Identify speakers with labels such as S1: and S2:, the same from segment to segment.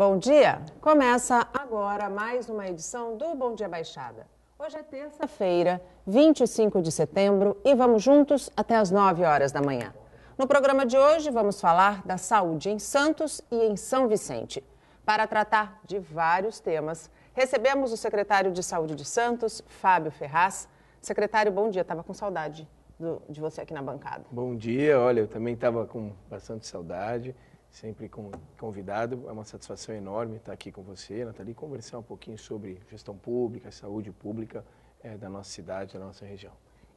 S1: Bom dia! Começa agora mais uma edição do Bom Dia Baixada. Hoje é terça-feira, 25 de setembro, e vamos juntos até as 9 horas da manhã. No programa de hoje, vamos falar da saúde em Santos e em São Vicente. Para tratar de vários temas, recebemos o secretário de Saúde de Santos, Fábio Ferraz. Secretário, bom dia, estava com saudade do, de você aqui na bancada.
S2: Bom dia, olha, eu também estava com bastante saudade sempre com, convidado. É uma satisfação enorme estar aqui com você, Nathalie, conversar um pouquinho sobre gestão pública, saúde pública é, da nossa cidade, da nossa região.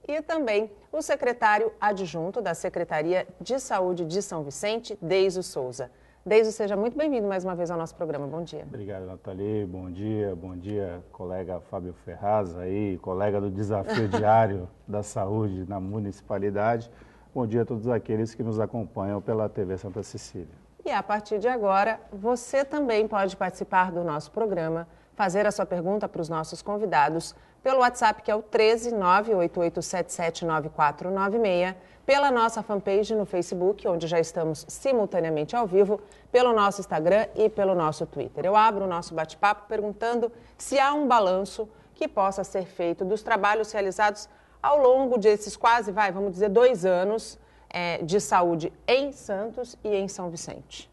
S1: E também o secretário adjunto da Secretaria de Saúde de São Vicente, Deiso Souza. Deiso, seja muito bem-vindo mais uma vez ao nosso programa. Bom dia.
S3: Obrigado, Nathalie. Bom dia. Bom dia, colega Fábio Ferraz, aí, colega do Desafio Diário da Saúde na Municipalidade. Bom dia a todos aqueles que nos acompanham pela TV Santa Cecília.
S1: E a partir de agora, você também pode participar do nosso programa, fazer a sua pergunta para os nossos convidados pelo WhatsApp que é o 13 988779496, pela nossa fanpage no Facebook, onde já estamos simultaneamente ao vivo, pelo nosso Instagram e pelo nosso Twitter. Eu abro o nosso bate-papo perguntando se há um balanço que possa ser feito dos trabalhos realizados ao longo desses quase, vai, vamos dizer, dois anos é, de saúde em Santos e em São Vicente?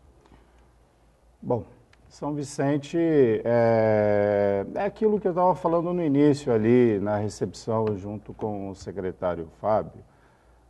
S3: Bom, São Vicente é, é aquilo que eu estava falando no início ali, na recepção, junto com o secretário Fábio.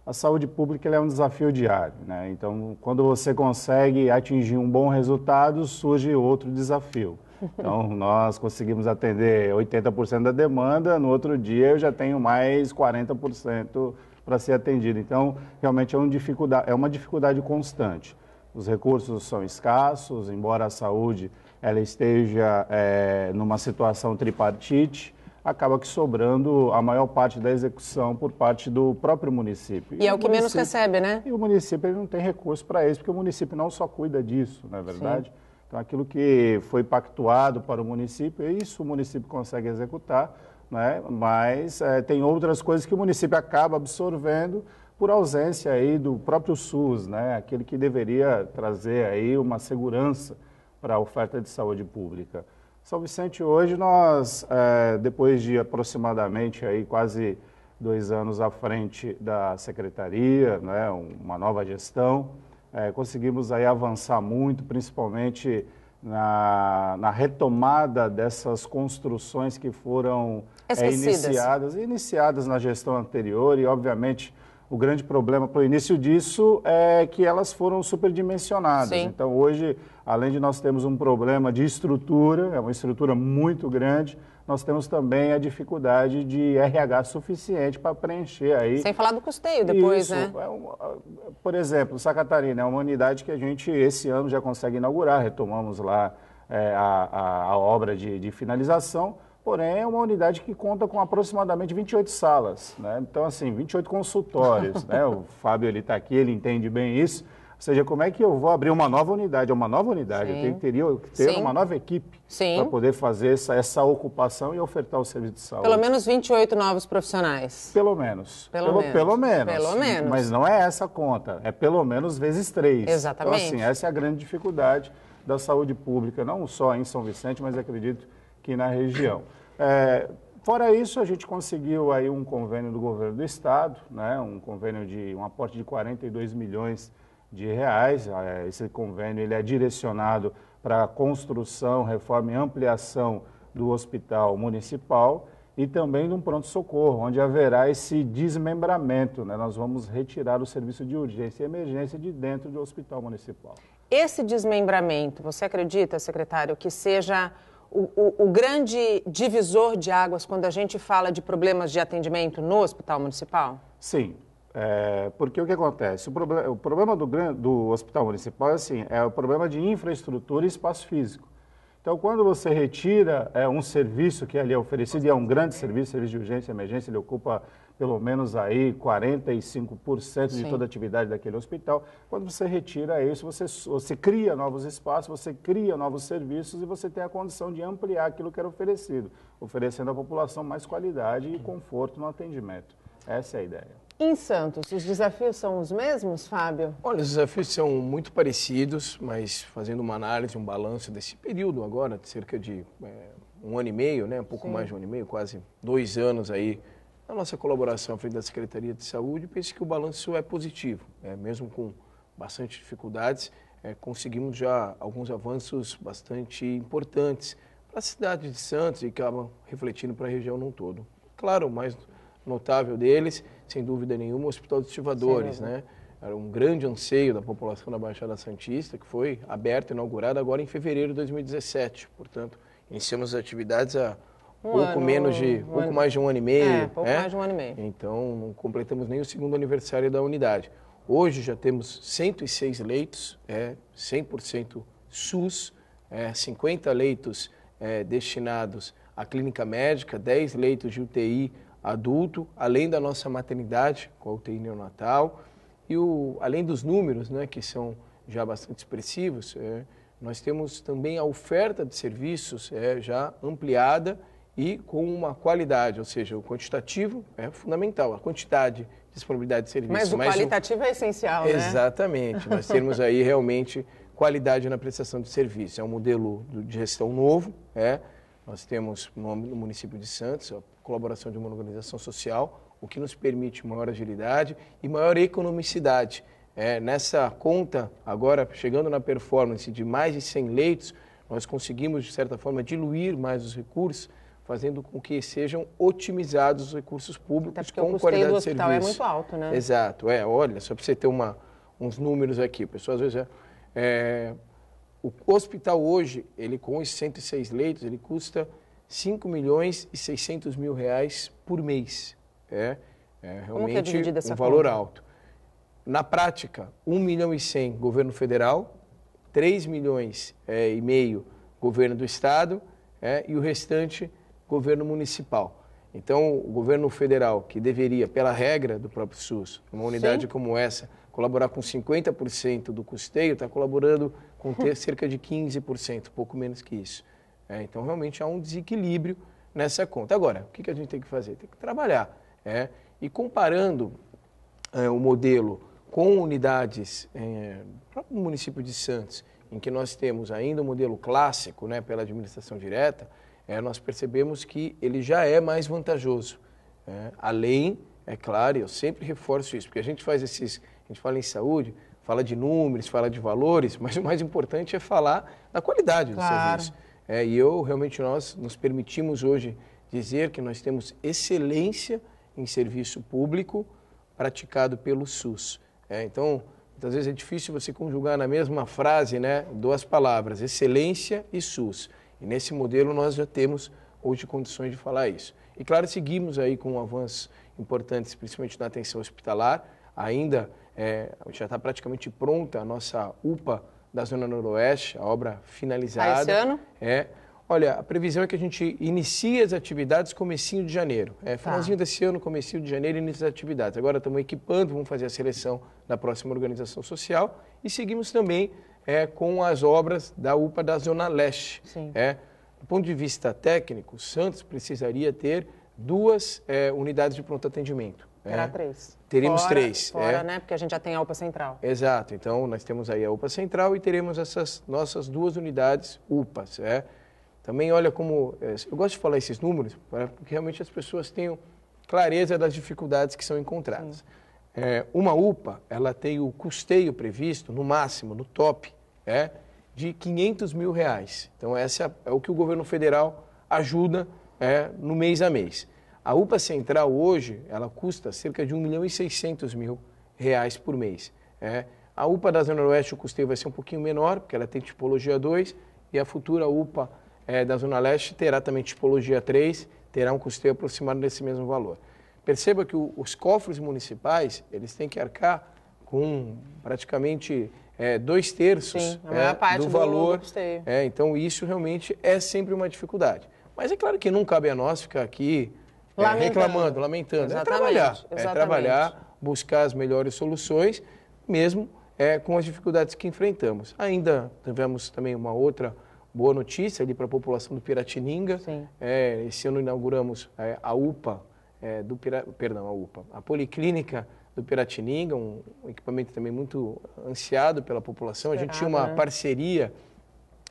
S3: A saúde pública é um desafio diário, né? Então, quando você consegue atingir um bom resultado, surge outro desafio. Então, nós conseguimos atender 80% da demanda, no outro dia eu já tenho mais 40% para ser atendido. Então, realmente é uma, dificuldade, é uma dificuldade constante. Os recursos são escassos, embora a saúde ela esteja é, numa situação tripartite, acaba que sobrando a maior parte da execução por parte do próprio município.
S1: E, e é o que menos recebe, né?
S3: E o município não tem recurso para isso, porque o município não só cuida disso, não é verdade? Sim. Então, aquilo que foi pactuado para o município, isso o município consegue executar, né? mas é, tem outras coisas que o município acaba absorvendo por ausência aí do próprio SUS, né? aquele que deveria trazer aí uma segurança para a oferta de saúde pública. São Vicente, hoje nós, é, depois de aproximadamente aí quase dois anos à frente da secretaria, né? uma nova gestão, é, conseguimos aí avançar muito, principalmente na, na retomada dessas construções que foram é, iniciadas, iniciadas na gestão anterior e, obviamente, o grande problema para o início disso é que elas foram superdimensionadas. Sim. Então, hoje, além de nós termos um problema de estrutura, é uma estrutura muito grande, nós temos também a dificuldade de RH suficiente para preencher aí.
S1: Sem falar do custeio depois, Isso. né?
S3: É por exemplo, Sacatarina é uma unidade que a gente esse ano já consegue inaugurar, retomamos lá é, a, a, a, obra de, de finalização, porém é uma unidade que conta com aproximadamente 28 salas, né? Então, assim, 28 consultórios, né? O Fábio, ele está aqui, ele entende bem isso. Ou seja, como é que eu vou abrir uma nova unidade? É uma nova unidade, Sim. eu tenho, teria que ter Sim. uma nova equipe para poder fazer essa, essa ocupação e ofertar o serviço de saúde.
S1: Pelo menos 28 novos profissionais.
S3: Pelo menos.
S1: Pelo, pelo menos.
S3: Pelo menos.
S1: Pelo menos.
S3: Mas não é essa a conta, é pelo menos vezes três.
S1: Exatamente.
S3: Então, assim, essa é a grande dificuldade da saúde pública, não só em São Vicente, mas acredito que na região. É, Fora isso, a gente conseguiu aí um convênio do governo do estado, né, um convênio de um aporte de 42 milhões de reais. É, esse convênio ele é direcionado para a construção, reforma e ampliação do hospital municipal e também de um pronto-socorro, onde haverá esse desmembramento. Né? Nós vamos retirar o serviço de urgência e emergência de dentro do hospital municipal.
S1: Esse desmembramento, você acredita, secretário, que seja o, o, o grande divisor de águas quando a gente fala de problemas de atendimento no hospital municipal?
S3: Sim, é, porque o que acontece? O, problem, o problema do, do hospital municipal é assim, é o problema de infraestrutura e espaço físico. Então, quando você retira é, um serviço que ali é oferecido, e é um grande serviço, serviço de urgência e emergência, ele ocupa pelo menos aí 45% de toda a atividade daquele hospital. Quando você retira isso, você, você cria novos espaços, você cria novos serviços e você tem a condição de ampliar aquilo que era oferecido, oferecendo à população mais qualidade e conforto no atendimento. Essa é a ideia.
S1: Em Santos, os desafios são os mesmos, Fábio?
S2: Olha, os desafios são muito parecidos, mas fazendo uma análise, um balanço desse período agora, de cerca de é, um ano e meio, né, um pouco Sim. mais de um ano e meio, quase dois anos aí, na nossa colaboração à frente da Secretaria de Saúde, penso que o balanço é positivo, é, mesmo com bastante dificuldades, é, conseguimos já alguns avanços bastante importantes para a cidade de Santos e acabam refletindo para a região num todo. Claro, o mais notável deles, sem dúvida nenhuma, o Hospital dos Estivadores, Sim, né? Era um grande anseio da população da Baixada Santista, que foi aberto, inaugurado agora em fevereiro de 2017. Portanto, iniciamos as atividades há um pouco ano, menos de, um pouco ano, mais de um ano e meio. É,
S1: pouco é? mais de um ano e meio.
S2: Então, não completamos nem o segundo aniversário da unidade. Hoje já temos 106 leitos, é, 100% SUS, é, 50 leitos é, destinados à clínica médica, 10 leitos de UTI adulto, além da nossa maternidade, com a UTI neonatal, e o, além dos números, né, que são já bastante expressivos, é, nós temos também a oferta de serviços é, já ampliada e com uma qualidade, ou seja, o quantitativo é fundamental, a quantidade, disponibilidade de serviços.
S1: Mas o mas qualitativo o... é essencial, né?
S2: Exatamente, nós temos aí realmente qualidade na prestação de serviço. É um modelo de gestão novo, é. Nós temos no município de Santos a colaboração de uma organização social, o que nos permite maior agilidade e maior economicidade. É, nessa conta, agora chegando na performance de mais de 100 leitos, nós conseguimos, de certa forma, diluir mais os recursos, fazendo com que sejam otimizados os recursos públicos com qualidade de serviço.
S1: é muito alto, né?
S2: Exato. É, olha, só para você ter uma, uns números aqui, pessoal, às vezes é, é, o hospital hoje, ele com os 106 leitos, ele custa 5 milhões e 600 mil reais por mês. É, é realmente é um valor conta? alto. Na prática, 1 milhão e 100 governo federal, 3 milhões é, e meio governo do estado é, e o restante governo municipal. Então, o governo federal, que deveria, pela regra do próprio SUS, uma unidade Sim. como essa, colaborar com 50% do custeio, está colaborando com ter cerca de 15%, pouco menos que isso. É, então, realmente há um desequilíbrio nessa conta. Agora, o que, a gente tem que fazer? Tem que trabalhar. É, e comparando é, o modelo com unidades é, no município de Santos, em que nós temos ainda o modelo clássico né, pela administração direta, é, nós percebemos que ele já é mais vantajoso. É, além, é claro, eu sempre reforço isso, porque a gente faz esses a gente fala em saúde, fala de números, fala de valores, mas o mais importante é falar da qualidade claro. do serviço. É, e eu, realmente, nós nos permitimos hoje dizer que nós temos excelência em serviço público praticado pelo SUS. É, então, muitas vezes é difícil você conjugar na mesma frase né, duas palavras, excelência e SUS. E nesse modelo nós já temos hoje condições de falar isso. E claro, seguimos aí com avanços importantes, principalmente na atenção hospitalar. Ainda é, já está praticamente pronta a nossa UPA da Zona Noroeste, a obra finalizada. Ah,
S1: esse ano?
S2: É. Olha, a previsão é que a gente inicie as atividades comecinho de janeiro. É, tá. finalzinho tá. desse ano, comecinho de janeiro, início das atividades. Agora estamos equipando, vamos fazer a seleção da próxima organização social e seguimos também é, com as obras da UPA da Zona Leste.
S1: Sim.
S2: É, do ponto de vista técnico, Santos precisaria ter duas é, unidades de pronto atendimento.
S1: Terá é. três.
S2: Teríamos
S1: fora,
S2: três.
S1: Fora, é. né? Porque a gente já tem a UPA Central.
S2: Exato. Então, nós temos aí a UPA Central e teremos essas nossas duas unidades UPAs. É. Também olha como... É, eu gosto de falar esses números para que realmente as pessoas tenham clareza das dificuldades que são encontradas. É, uma UPA, ela tem o custeio previsto, no máximo, no top, é, de 500 mil reais. Então, essa é o que o governo federal ajuda é, no mês a mês. A UPA Central hoje, ela custa cerca de 1 milhão e 600 mil reais por mês. É. A UPA da Zona Oeste, o custeio vai ser um pouquinho menor, porque ela tem tipologia 2, e a futura UPA é, da Zona Leste terá também tipologia 3, terá um custeio aproximado desse mesmo valor. Perceba que o, os cofres municipais, eles têm que arcar com praticamente é, dois terços Sim,
S1: é,
S2: do,
S1: do
S2: valor.
S1: Do.
S2: É, então, isso realmente é sempre uma dificuldade. Mas é claro que não cabe a nós ficar aqui é, reclamando, lamentando. Exatamente, é trabalhar, exatamente. é trabalhar, buscar as melhores soluções, mesmo é, com as dificuldades que enfrentamos. Ainda tivemos também uma outra boa notícia ali para a população do Piratininga. É, esse ano inauguramos é, a UPA é, do Pira, perdão, a UPA, a Policlínica do Piratininga, um, um equipamento também muito ansiado pela população. Esperado, a gente tinha uma né? parceria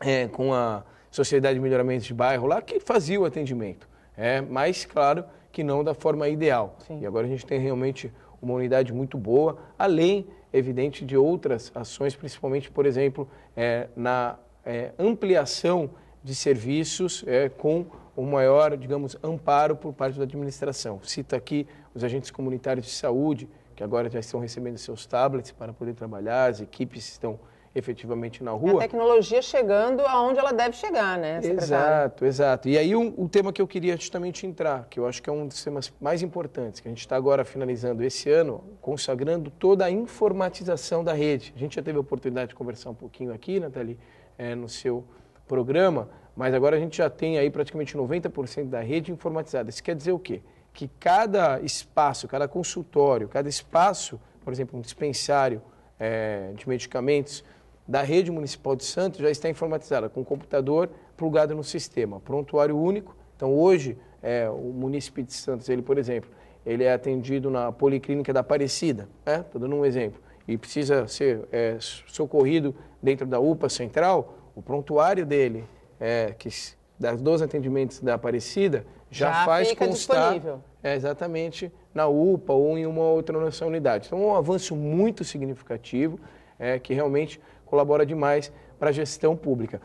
S2: é, com a Sociedade de Melhoramento de Bairro lá que fazia o atendimento, é, mas claro que não da forma ideal. Sim. E agora a gente tem realmente uma unidade muito boa, além, evidente, de outras ações, principalmente, por exemplo, é, na é, ampliação de serviços é, com o maior, digamos, amparo por parte da administração. Cito aqui os agentes comunitários de saúde, que agora já estão recebendo seus tablets para poder trabalhar, as equipes estão efetivamente na rua.
S1: A tecnologia chegando aonde ela deve chegar, né?
S2: Exato, exato. E aí um, um, tema que eu queria justamente entrar, que eu acho que é um dos temas mais importantes, que a gente está agora finalizando esse ano, consagrando toda a informatização da rede. A gente já teve a oportunidade de conversar um pouquinho aqui, Nathalie, é, no seu programa, mas agora a gente já tem aí praticamente 90% da rede informatizada. Isso quer dizer o quê? Que cada espaço, cada consultório, cada espaço, por exemplo, um dispensário é, de medicamentos da rede municipal de Santos já está informatizada, com computador plugado no sistema, prontuário único. Então, hoje, é, o município de Santos, ele, por exemplo, ele é atendido na Policlínica da Aparecida, estou né? dando um exemplo, e precisa ser é, socorrido dentro da UPA central, o prontuário dele é, que das dois atendimentos da Aparecida já, já faz constar é, exatamente na UPA ou em uma outra nossa unidade. Então, é um avanço muito significativo é, que realmente colabora demais para a gestão pública.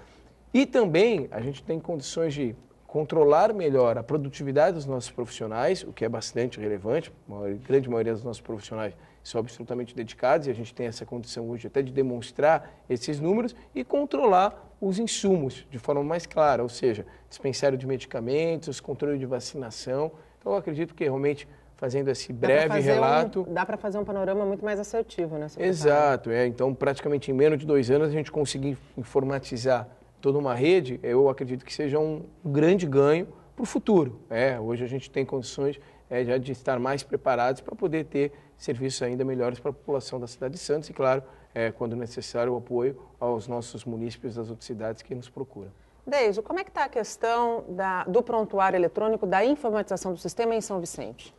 S2: E também a gente tem condições de controlar melhor a produtividade dos nossos profissionais, o que é bastante relevante, a grande maioria dos nossos profissionais são absolutamente dedicados e a gente tem essa condição hoje até de demonstrar esses números e controlar os insumos de forma mais clara, ou seja, dispensário de medicamentos, controle de vacinação. Então, eu acredito que realmente fazendo esse breve relato.
S1: Um, dá para fazer um panorama muito mais assertivo, né?
S2: Exato, é. Então, praticamente em menos de dois anos, a gente conseguir informatizar toda uma rede, eu acredito que seja um grande ganho para o futuro. É, hoje a gente tem condições é, já de estar mais preparados para poder ter serviços ainda melhores para a população da cidade de Santos e, claro, é, quando necessário, o apoio aos nossos munícipes das outras cidades que nos procuram.
S1: Deiso, como é que está a questão da, do prontuário eletrônico, da informatização do sistema em São Vicente?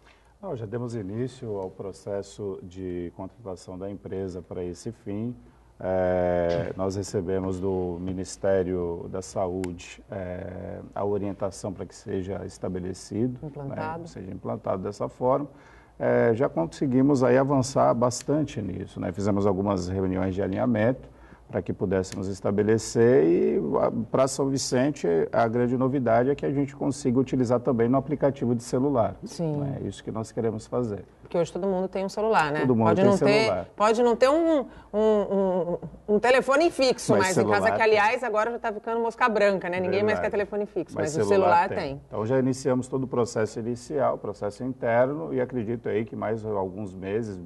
S3: Não, já demos início ao processo de contratação da empresa para esse fim. É, nós recebemos do Ministério da Saúde é, a orientação para que seja estabelecido,
S1: né, implantado.
S3: Né, seja implantado dessa forma. É, já conseguimos aí avançar bastante nisso. Né? Fizemos algumas reuniões de alinhamento para que pudéssemos estabelecer e para São Vicente a grande novidade é que a gente consiga utilizar também no aplicativo de celular.
S1: Sim.
S3: Né? É isso que nós queremos fazer.
S1: Porque hoje todo mundo tem um celular, né?
S3: Todo mundo
S1: pode
S3: tem
S1: não
S3: celular.
S1: Ter, pode não ter um, um, um, um telefone fixo, mas, mas em casa que, aliás, agora já está ficando mosca branca, né? Ninguém Verdade. mais quer telefone fixo, mas, mas o celular tem. tem.
S3: Então já iniciamos todo o processo inicial, processo interno, e acredito aí que mais alguns meses,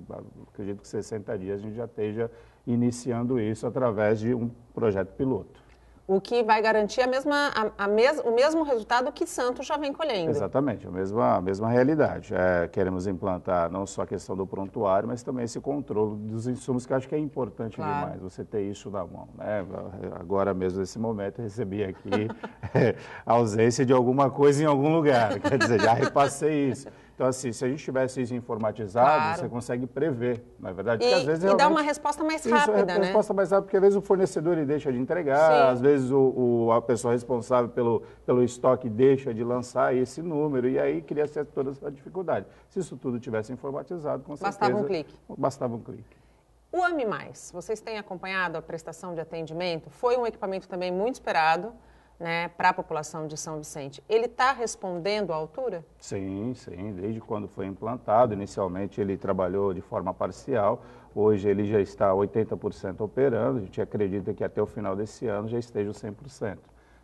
S3: acredito que 60 dias, a gente já esteja iniciando isso através de um projeto piloto.
S1: O que vai garantir a mesma, a, a mes, o mesmo resultado que Santos já vem colhendo.
S3: Exatamente, a mesma, a mesma realidade. É, queremos implantar não só a questão do prontuário, mas também esse controle dos insumos, que acho que é importante claro. demais você ter isso na mão. Né? Agora mesmo, nesse momento, recebi aqui é, a ausência de alguma coisa em algum lugar. Quer dizer, já repassei isso. Então, assim, se a gente tivesse isso informatizado, claro. você consegue prever, na é verdade.
S1: E, às vezes, e dá uma resposta mais rápida, isso, é
S3: né? resposta mais rápida, porque às vezes o fornecedor ele deixa de entregar, Sim. às vezes o, o, a pessoa responsável pelo, pelo estoque deixa de lançar esse número, e aí cria-se toda essa dificuldade. Se isso tudo tivesse informatizado, com certeza...
S1: Bastava um clique.
S3: Bastava um clique.
S1: O AME+, vocês têm acompanhado a prestação de atendimento? Foi um equipamento também muito esperado, né, para a população de São Vicente, ele está respondendo à altura?
S3: Sim, sim. Desde quando foi implantado, inicialmente ele trabalhou de forma parcial, hoje ele já está 80% operando, a gente acredita que até o final desse ano já esteja 100%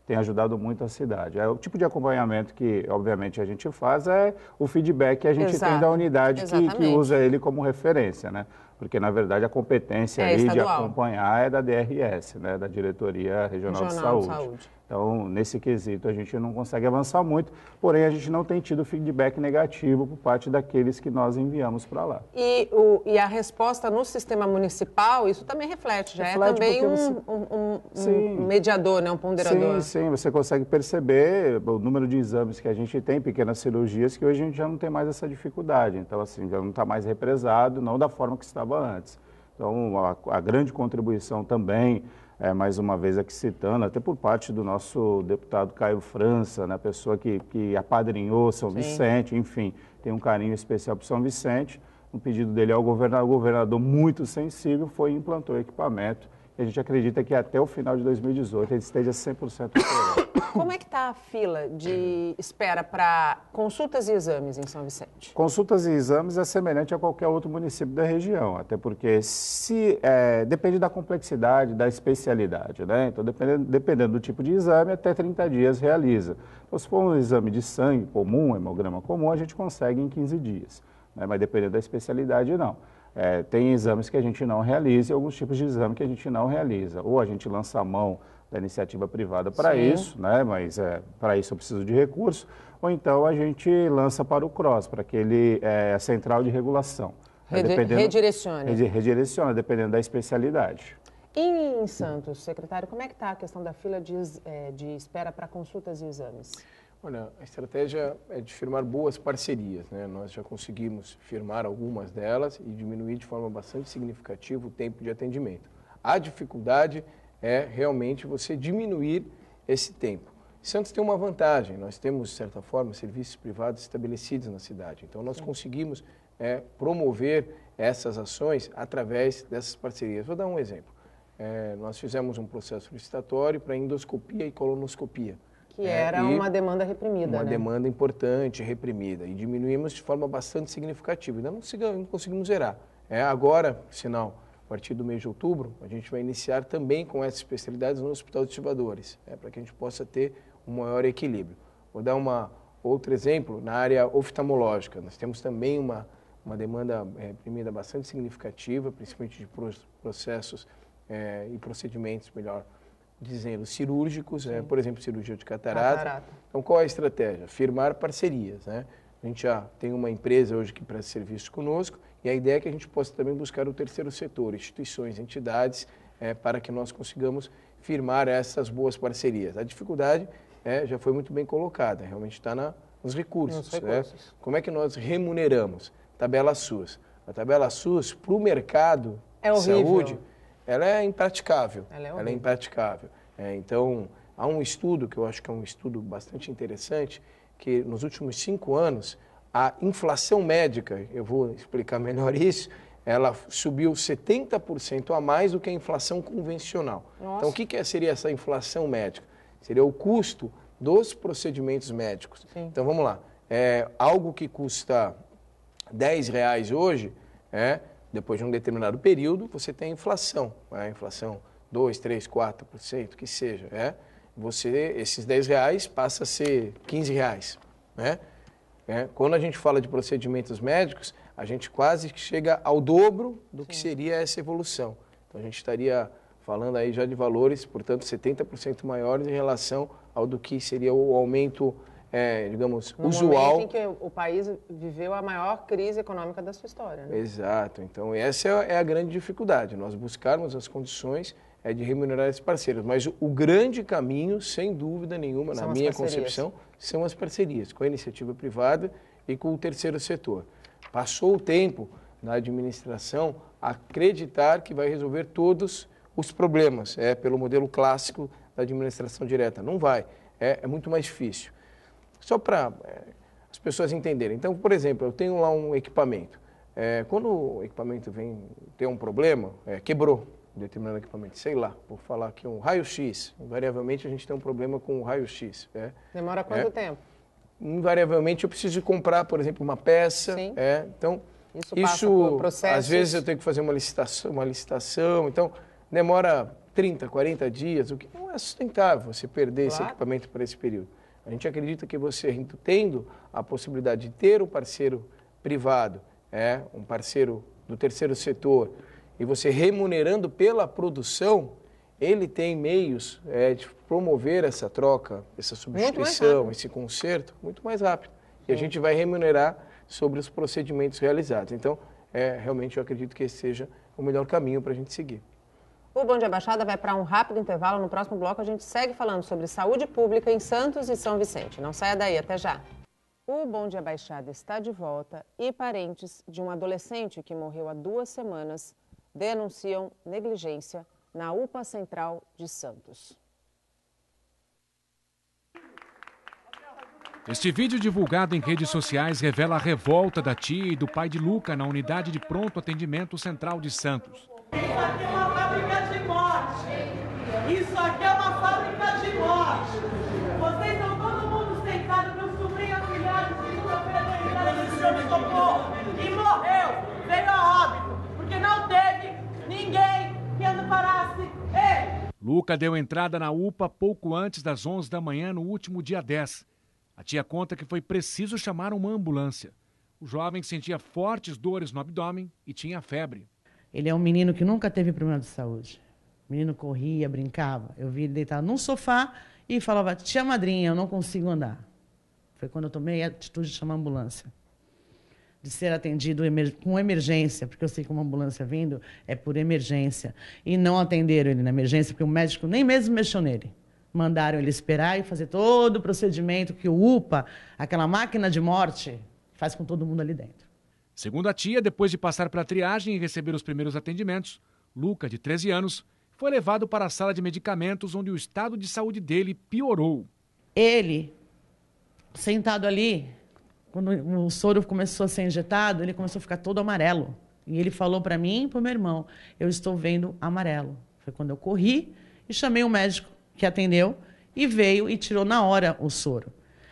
S3: tem ajudado muito a cidade. É, o tipo de acompanhamento que, obviamente, a gente faz é o feedback que a gente Exato. tem da unidade que, que, usa ele como referência, né? Porque, na verdade, a competência é de acompanhar é da DRS, né? da Diretoria Regional, Regional de, Saúde. de, Saúde. Então, nesse quesito, a gente não consegue avançar muito, porém, a gente não tem tido feedback negativo por parte daqueles que nós enviamos para lá.
S1: E, o, e, a resposta no sistema municipal, isso também reflete, já é reflete é também um, você... um, um, um, mediador, né, um ponderador.
S3: Sim, sim, você consegue perceber o número de exames que a gente tem, pequenas cirurgias, que hoje a gente já não tem mais essa dificuldade. Então, assim, já não está mais represado, não da forma que estava antes. Então, a, a grande contribuição também é, mais uma vez aqui citando, até por parte do nosso deputado Caio França, né, pessoa que, que apadrinhou São Sim. Vicente, enfim, tem um carinho especial para São Vicente. Um pedido dele ao governador, o governador muito sensível, foi e implantou o equipamento. E a gente acredita que até o final de 2018 ele esteja 100% operado.
S1: Como é que está a fila de espera para consultas e exames em São Vicente?
S3: Consultas e exames é semelhante a qualquer outro município da região, até porque se é, depende da complexidade, da especialidade, né? Então, dependendo, dependendo do tipo de exame, até 30 dias realiza. Então, se for um exame de sangue comum, hemograma comum, a gente consegue em 15 dias, né? mas dependendo da especialidade, não. É, tem exames que a gente não realiza e alguns tipos de exame que a gente não realiza. Ou a gente lança a mão da iniciativa privada para isso, né? mas é, para isso eu preciso de recurso, ou então a gente lança para o CROSS, para aquele é, central de regulação.
S1: Né? Redireciona.
S3: Redireciona, dependendo da especialidade.
S1: E em Santos, secretário, como é que está a questão da fila de, é, de espera para consultas e exames?
S2: Olha, a estratégia é de firmar boas parcerias. Né? Nós já conseguimos firmar algumas delas e diminuir de forma bastante significativa o tempo de atendimento. A dificuldade é realmente você diminuir esse tempo. Santos tem uma vantagem, nós temos, de certa forma, serviços privados estabelecidos na cidade. Então, nós conseguimos é, promover essas ações através dessas parcerias. Vou dar um exemplo. É, nós fizemos um processo licitatório para endoscopia e colonoscopia.
S1: Que é, era uma demanda reprimida,
S2: Uma
S1: né?
S2: demanda importante, reprimida. E diminuímos de forma bastante significativa. Ainda não conseguimos zerar. É agora, sinal, a partir do mês de outubro, a gente vai iniciar também com essas especialidades no Hospital de Estivadores, é, para que a gente possa ter um maior equilíbrio. Vou dar uma, outro exemplo na área oftalmológica. Nós temos também uma, uma demanda é, reprimida bastante significativa, principalmente de processos é, e procedimentos, melhor dizendo, cirúrgicos, é, por exemplo, cirurgia de catarata. catarata. Então, qual é a estratégia? Firmar parcerias. Né? A gente já tem uma empresa hoje que presta serviço conosco e a ideia é que a gente possa também buscar o terceiro setor, instituições, entidades, é, para que nós consigamos firmar essas boas parcerias. A dificuldade é, já foi muito bem colocada, realmente está na, nos recursos. Nos né? recursos. Né? Como é que nós remuneramos? Tabela SUS. A tabela SUS, para o mercado é de saúde, ela é impraticável. Ela é, ela é impraticável. É, então, há um estudo, que eu acho que é um estudo bastante interessante, que nos últimos cinco anos, a inflação médica, eu vou explicar melhor isso, ela subiu 70% a mais do que a inflação convencional. Nossa. Então, o que, que seria essa inflação médica? Seria o custo dos procedimentos médicos. Sim. Então, vamos lá. É, algo que custa 10 reais hoje, é, depois de um determinado período, você tem inflação. É, inflação 2, 3, 4%, que seja. É, você, esses 10 reais passa a ser 15 reais. Né? Né? Quando a gente fala de procedimentos médicos, a gente quase chega ao dobro do Sim. que seria essa evolução. Então a gente estaria falando aí já de valores, portanto, 70% maiores em relação ao do que seria o aumento, é, digamos, no usual.
S1: Em que o país viveu a maior crise econômica da sua história. Né?
S2: Exato. Então essa é a grande dificuldade, nós buscarmos as condições é de remunerar esses parceiros. Mas o, o grande caminho, sem dúvida nenhuma, são na minha parcerias. concepção, são as parcerias com a iniciativa privada e com o terceiro setor. Passou o tempo na administração acreditar que vai resolver todos os problemas, é pelo modelo clássico da administração direta. Não vai, é, é muito mais difícil. Só para é, as pessoas entenderem. Então, por exemplo, eu tenho lá um equipamento. É, quando o equipamento vem ter um problema, é, quebrou, determinado equipamento, sei lá, vou falar aqui um raio-x. Invariavelmente a gente tem um problema com o raio-x. É,
S1: Demora quanto é, tempo?
S2: Invariavelmente eu preciso comprar, por exemplo, uma peça. Sim. É, então, isso, isso às vezes eu tenho que fazer uma licitação, uma licitação, então demora 30, 40 dias, o que não é sustentável você perder claro. esse equipamento para esse período. A gente acredita que você, tendo a possibilidade de ter um parceiro privado, é, um parceiro do terceiro setor, e você remunerando pela produção, ele tem meios é, de promover essa troca, essa substituição, esse conserto muito mais rápido. E a gente vai remunerar sobre os procedimentos realizados. Então, é, realmente eu acredito que esse seja o melhor caminho para a gente seguir.
S1: O Bom Dia Baixada vai para um rápido intervalo. No próximo bloco, a gente segue falando sobre saúde pública em Santos e São Vicente. Não saia daí, até já. O Bom Dia Baixada está de volta e parentes de um adolescente que morreu há duas semanas denunciam negligência na UPA Central de Santos.
S4: Este vídeo divulgado em redes sociais revela a revolta da tia e do pai de Luca na unidade de pronto atendimento central de Santos.
S5: Isso aqui é uma fábrica de morte. Isso aqui é uma fábrica de morte. Vocês estão todo mundo sentado, meu sobrinho afilhado, segunda-feira do senhor de socorro. E morreu, veio a óbito, porque não teve
S4: Luca deu entrada na UPA pouco antes das 11 da manhã no último dia 10. A tia conta que foi preciso chamar uma ambulância. O jovem sentia fortes dores no abdômen e tinha febre.
S6: Ele é um menino que nunca teve problema de saúde. O menino corria, brincava. Eu vi ele deitado num sofá e falava: Tia madrinha, eu não consigo andar. Foi quando eu tomei a atitude de chamar a ambulância. De ser atendido com emergência, porque eu sei que uma ambulância vindo é por emergência. E não atenderam ele na emergência, porque o médico nem mesmo mexeu nele. Mandaram ele esperar e fazer todo o procedimento que o UPA, aquela máquina de morte, faz com todo mundo ali dentro.
S4: Segundo a tia, depois de passar pela triagem e receber os primeiros atendimentos, Luca, de 13 anos, foi levado para a sala de medicamentos, onde o estado de saúde dele piorou.
S6: Ele, sentado ali, quando o soro começou a ser injetado, ele começou a ficar todo amarelo. E ele falou para mim e para o meu irmão: Eu estou vendo amarelo. Foi quando eu corri e chamei o médico que atendeu e veio e tirou na hora o soro.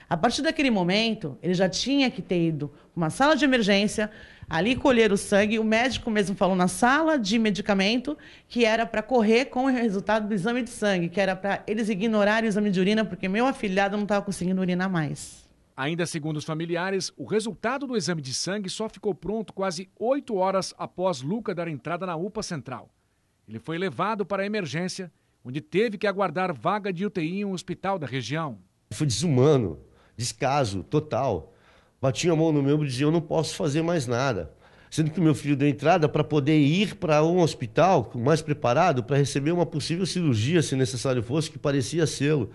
S6: A partir daquele momento, ele já tinha que ter ido uma sala de emergência, ali colher o sangue. O médico mesmo falou na sala de medicamento que era para correr com o resultado do exame de sangue, que era para eles ignorarem o exame de urina, porque meu afilhado não estava conseguindo urinar mais.
S4: Ainda segundo os familiares, o resultado do exame de sangue só ficou pronto quase oito horas após Luca dar entrada na UPA Central. Ele foi levado para a emergência, onde teve que aguardar vaga de UTI em um hospital da região.
S7: Foi desumano descaso total. Batia a mão no meu e dizia: Eu não posso fazer mais nada. Sendo que meu filho deu entrada para poder ir para um hospital mais preparado para receber uma possível cirurgia, se necessário fosse, que parecia ser.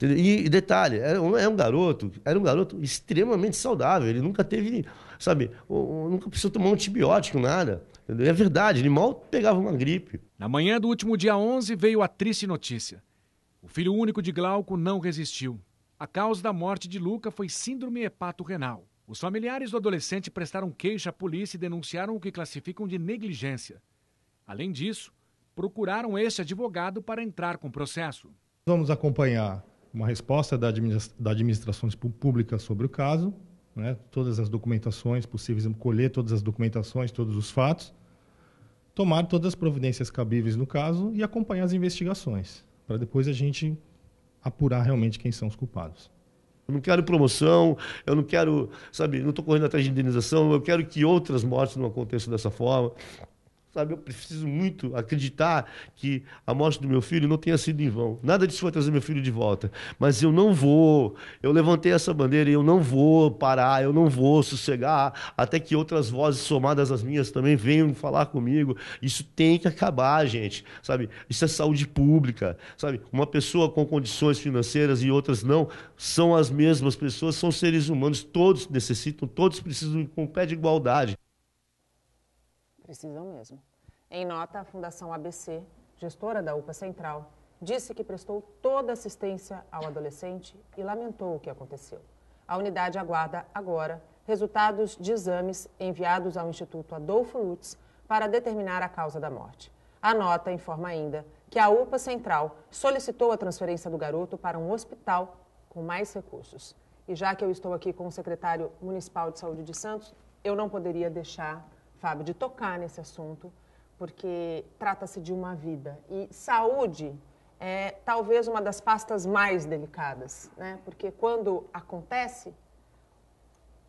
S7: E, e, detalhe, era um, era um, garoto, era um garoto extremamente saudável. Ele nunca teve, sabe, nunca precisou tomar um antibiótico, nada. É verdade, ele mal pegava uma gripe.
S4: Na manhã do último dia 11 veio a triste notícia. O filho único de Glauco não resistiu. A causa da morte de Luca foi síndrome hepato-renal. Os familiares do adolescente prestaram queixa à polícia e denunciaram o que classificam de negligência. Além disso, procuraram este advogado para entrar com o processo.
S8: Vamos acompanhar uma resposta da, administração pública sobre o caso, né, todas as documentações possíveis, colher todas as documentações, todos os fatos, tomar todas as providências cabíveis no caso e acompanhar as investigações, para depois a gente apurar realmente quem são os culpados.
S7: Eu não quero promoção, eu não quero, sabe, não estou correndo atrás de indenização, eu quero que outras mortes não aconteçam dessa forma. Sabe, eu preciso muito acreditar que a morte do meu filho não tenha sido em vão. Nada disso vai trazer meu filho de volta. Mas eu não vou. Eu levantei essa bandeira e eu não vou parar, eu não vou sossegar até que outras vozes somadas às minhas também venham falar comigo. Isso tem que acabar, gente. Sabe? Isso é saúde pública. Sabe? Uma pessoa com condições financeiras e outras não são as mesmas pessoas, são seres humanos. Todos necessitam, todos precisam com pé de igualdade.
S1: Precisam mesmo. Em nota, a Fundação ABC, gestora da UPA Central, disse que prestou toda assistência ao adolescente e lamentou o que aconteceu. A unidade aguarda agora resultados de exames enviados ao Instituto Adolfo Lutz para determinar a causa da morte. A nota informa ainda que a UPA Central solicitou a transferência do garoto para um hospital com mais recursos. E já que eu estou aqui com o secretário municipal de saúde de Santos, eu não poderia deixar Fábio, de tocar nesse assunto, porque trata-se de uma vida. E saúde é talvez uma das pastas mais delicadas, né? porque quando acontece,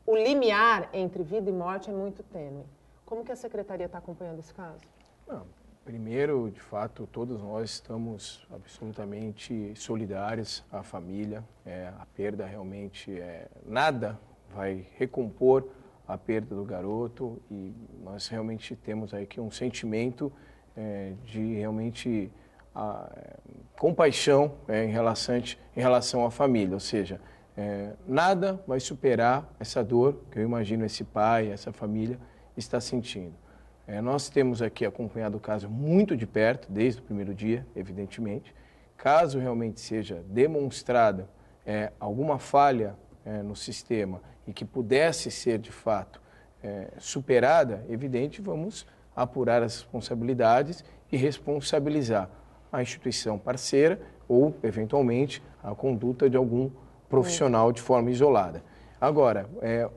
S1: o limiar entre vida e morte é muito tênue. Como que a secretaria está acompanhando esse caso?
S2: Não, Primeiro, de fato, todos nós estamos absolutamente solidários à família. É, a perda realmente é nada vai recompor a perda do garoto e nós realmente temos aqui um sentimento é, de realmente a, é, compaixão é, em, relação, em relação à família, ou seja, é, nada vai superar essa dor que eu imagino esse pai, essa família está sentindo. É, nós temos aqui acompanhado o caso muito de perto, desde o primeiro dia, evidentemente. Caso realmente seja demonstrada é, alguma falha é, no sistema e que pudesse ser de fato é, superada, evidente, vamos apurar as responsabilidades e responsabilizar a instituição parceira ou, eventualmente, a conduta de algum profissional de forma isolada. Agora, é,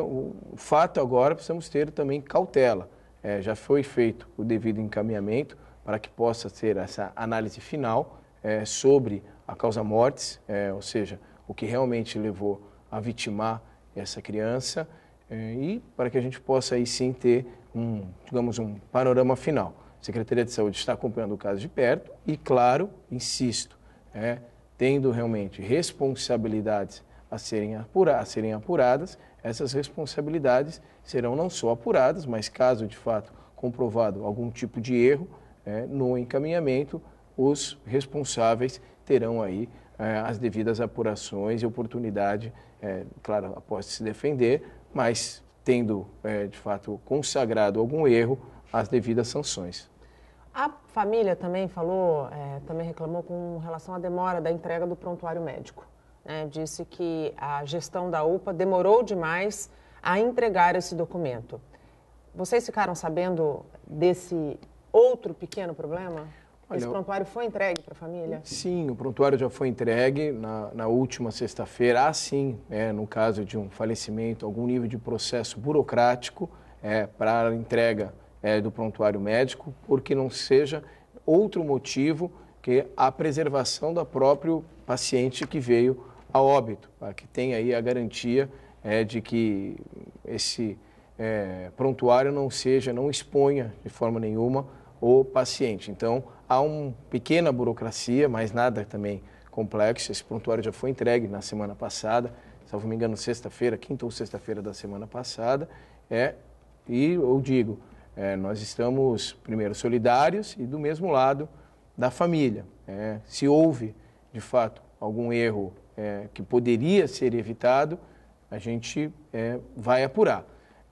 S2: o, fato agora precisamos ter também cautela é, já foi feito o devido encaminhamento para que possa ser essa análise final é, sobre a causa mortes, é, ou seja, o que realmente levou a vitimar essa criança é, e para que a gente possa aí sim ter um, digamos, um panorama final. A Secretaria de Saúde está acompanhando o caso de perto e, claro, insisto, é, tendo realmente responsabilidades a serem, apura a serem apuradas, essas responsabilidades serão não só apuradas, mas caso de fato comprovado algum tipo de erro é, no encaminhamento, os responsáveis terão aí é, as devidas apurações e oportunidade, é, claro, após se defender, mas tendo é, de fato consagrado algum erro, as devidas sanções.
S1: A família também falou, é, também reclamou com relação à demora da entrega do prontuário médico né, disse que a gestão da UPA demorou demais a entregar esse documento. Vocês ficaram sabendo desse outro pequeno problema? Olha, esse prontuário foi entregue para a família?
S2: Sim, o prontuário já foi entregue na, na última sexta-feira. Há sim, é, no caso de um falecimento, algum nível de processo burocrático é, para a entrega é, do prontuário médico, porque não seja outro motivo que a preservação do próprio paciente que veio a óbito, para que tenha aí a garantia é, de que esse é, prontuário não seja, não exponha de forma nenhuma o paciente. Então, há uma pequena burocracia, mas nada também complexo. Esse prontuário já foi entregue na semana passada, salvo me engano, sexta-feira, quinta ou sexta-feira da semana passada. É, e eu digo, é, nós estamos, primeiro, solidários e do mesmo lado da família. É, se houve, de fato, algum erro é, que poderia ser evitado, a gente é, vai apurar.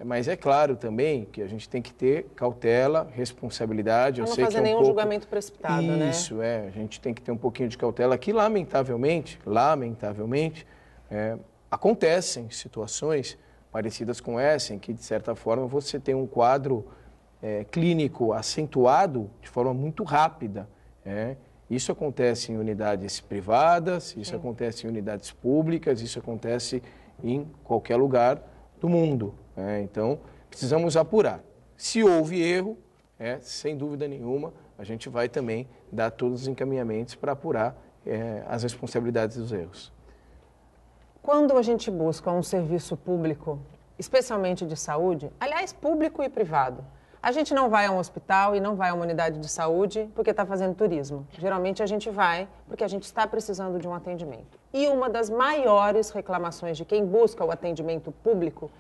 S2: Mas é claro também que a gente tem que ter cautela, responsabilidade.
S1: Não,
S2: não
S1: fazer
S2: que é um
S1: nenhum
S2: pouco...
S1: julgamento precipitado,
S2: Isso,
S1: né?
S2: Isso, é. A gente tem que ter um pouquinho de cautela. Que, lamentavelmente, lamentavelmente, é, acontecem situações parecidas com essa, em que, de certa forma, você tem um quadro é, clínico acentuado de forma muito rápida. É, isso acontece em unidades privadas, isso Sim. acontece em unidades públicas, isso acontece em qualquer lugar do mundo. Né? Então, precisamos apurar. Se houve erro, é, sem dúvida nenhuma, a gente vai também dar todos os encaminhamentos para apurar é, as responsabilidades dos erros.
S1: Quando a gente busca um serviço público, especialmente de saúde, aliás, público e privado, a gente não vai a um hospital e não vai a uma unidade de saúde porque está fazendo turismo. Geralmente a gente vai porque a gente está precisando de um atendimento. E uma das maiores reclamações de quem busca o atendimento público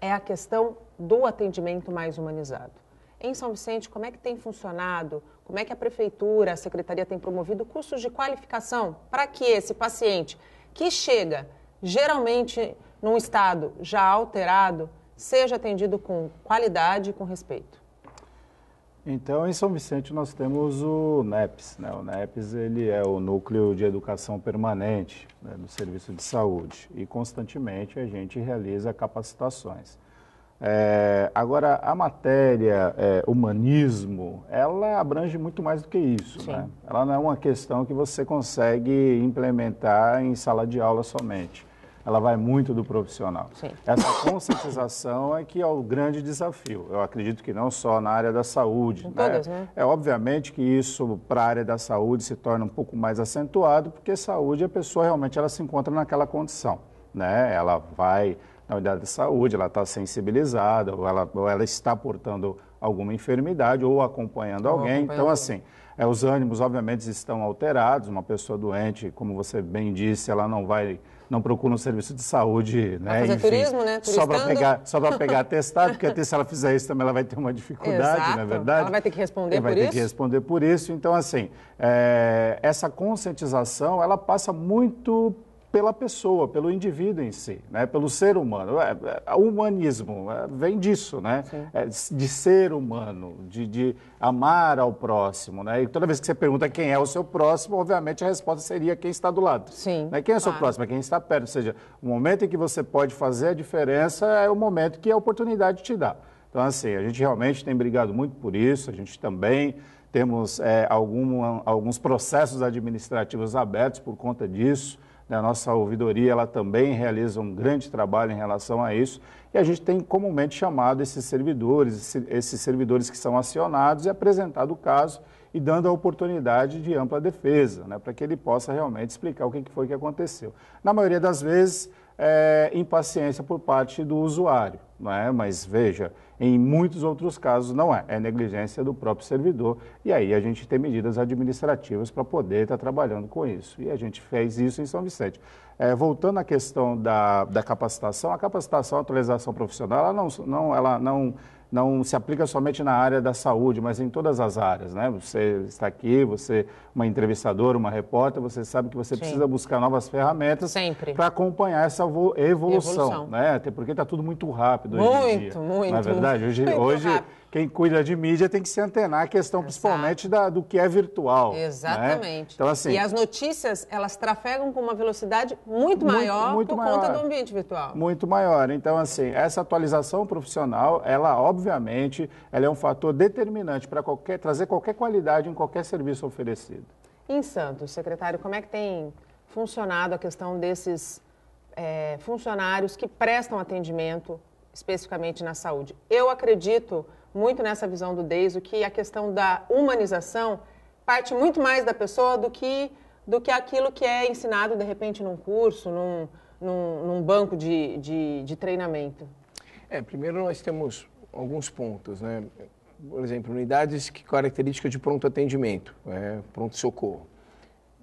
S1: é a questão do atendimento mais humanizado. Em São Vicente, como é que tem funcionado? Como é que a prefeitura, a secretaria tem promovido cursos de qualificação para que esse paciente que chega geralmente num estado já alterado seja atendido com qualidade e com respeito?
S3: Então, em São Vicente nós temos o NEPS. Né? O NEPS ele é o Núcleo de Educação Permanente né, do Serviço de Saúde e constantemente a gente realiza capacitações. É, agora, a matéria é, humanismo, ela abrange muito mais do que isso. Né? Ela não é uma questão que você consegue implementar em sala de aula somente ela vai muito do profissional. Sim. Essa conscientização é que é o grande desafio. Eu acredito que não só na área da saúde. Né? Todas, né? É obviamente que isso para a área da saúde se torna um pouco mais acentuado, porque saúde a pessoa realmente ela se encontra naquela condição, né? Ela vai na unidade de saúde, ela está sensibilizada, ou ela, ou ela está portando alguma enfermidade ou acompanhando
S1: Ou
S3: alguém.
S1: acompanhando
S3: Então, assim, é, os ânimos, obviamente, estão alterados. Uma pessoa doente, como você bem disse, ela não vai, não procura um serviço de saúde, né?
S1: fazer turismo, né?
S3: Só para
S1: Turistando.
S3: pegar, só para pegar atestado, porque até se ela fizer isso também ela vai ter uma dificuldade,
S1: Exato.
S3: não é verdade?
S1: Ela vai ter que responder
S3: vai
S1: por
S3: ter
S1: isso?
S3: que responder por isso. Então, assim, é, essa conscientização, ela passa muito pela pessoa, pelo indivíduo em si, né? pelo ser humano. É, é, o humanismo é, vem disso, né? De ser humano, de, de amar ao próximo. Né? E toda vez que você pergunta quem é o seu próximo, obviamente a resposta seria quem está do lado.
S1: Sim,
S3: Né? Quem é o seu
S1: claro.
S3: próximo? É quem está perto. Ou seja, o momento em que você pode fazer a diferença é o momento que a oportunidade te dá. Então, assim, a gente realmente tem brigado muito por isso, a gente também temos é, algum- alguns processos administrativos abertos por conta disso. Né? A nossa ouvidoria ela também realiza um grande trabalho em relação a isso. E a gente tem comumente chamado esses servidores, esse- esses servidores que são acionados e apresentado o caso e dando a oportunidade de ampla defesa, né, para que ele possa realmente explicar o que foi que aconteceu. Na maioria das vezes, é impaciência por parte do usuário, não é? mas veja, em muitos outros casos não é, é negligência do próprio servidor, e aí a gente tem medidas administrativas para poder estar trabalhando com isso, e a gente fez isso em São Vicente. É, voltando à questão da, da capacitação, a capacitação, a atualização profissional, ela não, não, ela não não se aplica somente na área da saúde, mas em todas as áreas, né? Você está aqui, você uma entrevistadora, uma repórter, você sabe que você
S1: Sim.
S3: precisa buscar novas ferramentas para acompanhar essa vo- evolução,
S1: Evolução.
S3: né? Até porque está tudo muito rápido hoje em
S1: Muito,
S3: dia.
S1: muito,
S3: Não é verdade? Hoje,
S1: muito
S3: hoje
S1: rápido.
S3: Quem cuida de mídia tem que se antenar a questão principalmente da, do que é virtual. né?
S1: Exatamente.
S3: Então, assim,
S1: E as notícias, elas trafegam com uma velocidade muito,
S3: Muito-
S1: maior
S3: muito
S1: por
S3: maior.
S1: conta do ambiente virtual.
S3: Muito maior. Então, assim, essa atualização profissional, ela, obviamente, ela é um fator determinante para qualquer, trazer qualquer qualidade em qualquer serviço oferecido.
S1: Em Santos, secretário, como é que tem funcionado a questão desses eh, funcionários que prestam atendimento especificamente na saúde? Eu acredito muito nessa visão do Deiso que a questão da humanização parte muito mais da pessoa do que, do que aquilo que é ensinado, de repente, num curso, num, num, num banco de, de, de treinamento.
S2: É, primeiro nós temos alguns pontos, né? Por exemplo, unidades que características de pronto atendimento, é, pronto socorro.